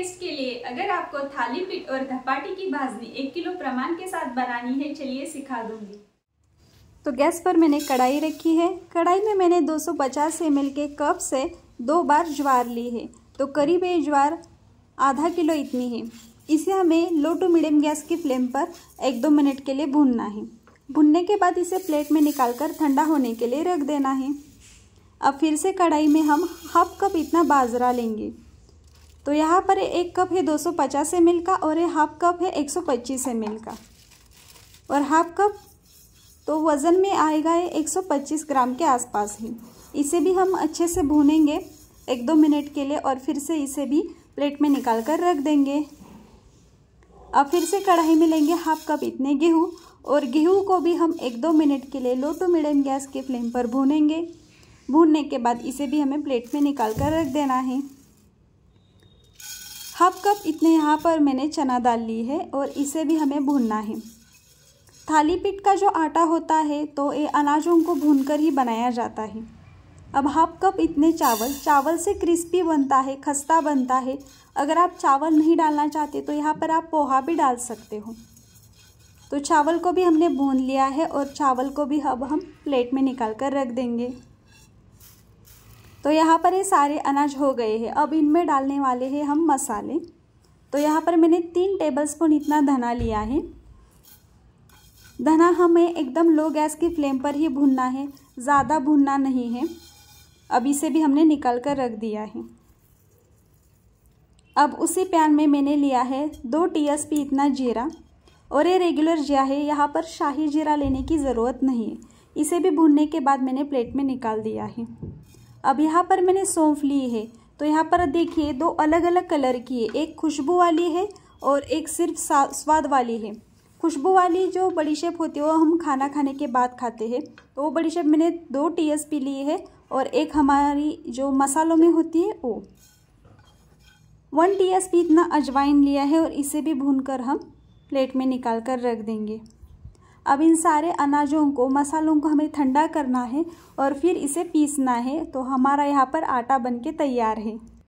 Test के लिए अगर आपको थाली पीट और धपाटी की भाजनी एक किलो प्रमाण के साथ बनानी है, चलिए सिखा दूँगी। तो गैस पर मैंने कढ़ाई रखी है। कढ़ाई में मैंने 250 ml के कप से दो बार ज्वार ली है। तो करीब ये ज्वार आधा किलो इतनी है। इसे हमें लो टू मीडियम गैस की फ्लेम पर एक दो मिनट के लिए भूनना है। भुनने के बाद इसे प्लेट में निकाल कर ठंडा होने के लिए रख देना है। अब फिर से कढ़ाई में हम हाफ़ कप इतना बाजरा लेंगे। तो यहाँ पर एक कप है 250 सौ पचास एम का और ये हाफ़ कप है 125 एम का। और हाफ़ कप तो वज़न में आएगा ये 125 ग्राम के आसपास ही। इसे भी हम अच्छे से भूनेंगे एक दो मिनट के लिए और फिर से इसे भी प्लेट में निकाल कर रख देंगे। अब फिर से कढ़ाई में लेंगे हाफ़ कप इतने गेहूँ और गेहूँ को भी हम एक दो मिनट के लिए लो टू मीडियम गैस के फ्लेम पर भूनेंगे। भूनने के बाद इसे भी हमें प्लेट में निकाल कर रख देना है। हाफ़ कप इतने यहाँ पर मैंने चना दाल ली है और इसे भी हमें भूनना है। थाली पीठ का जो आटा होता है तो ये अनाजों को भूनकर ही बनाया जाता है। अब हाफ़ कप इतने चावल चावल से क्रिस्पी बनता है, खस्ता बनता है। अगर आप चावल नहीं डालना चाहते तो यहाँ पर आप पोहा भी डाल सकते हो। तो चावल को भी हमने भून लिया है और चावल को भी अब हम प्लेट में निकाल कर रख देंगे। तो यहाँ पर ये सारे अनाज हो गए हैं। अब इनमें डालने वाले हैं हम मसाले। तो यहाँ पर मैंने तीन टेबलस्पून इतना धना लिया है। धना हमें एकदम लो गैस की फ्लेम पर ही भूनना है। ज़्यादा भूनना नहीं है। अब इसे भी हमने निकाल कर रख दिया है। अब उसी पैन में मैंने लिया है दो टीएसपी इतना जीरा। और ये रेगुलर जीरा है, यहाँ पर शाही जीरा लेने की ज़रूरत नहीं है। इसे भी भूनने के बाद मैंने प्लेट में निकाल दिया है। अब यहाँ पर मैंने सौंफ ली है। तो यहाँ पर देखिए, दो अलग अलग कलर की है। एक खुशबू वाली है और एक सिर्फ़ स्वाद वाली है। खुशबू वाली जो बड़ी शेप होती है, वो हम खाना खाने के बाद खाते हैं। तो वो बड़ी शेप मैंने दो टी एस पी ली है और एक हमारी जो मसालों में होती है, वो। वन टी एस पी इतना अजवाइन लिया है और इसे भी भून कर हम प्लेट में निकाल कर रख देंगे। अब इन सारे अनाजों को, मसालों को हमें ठंडा करना है और फिर इसे पीसना है तो हमारा यहाँ पर आटा बन के तैयार है।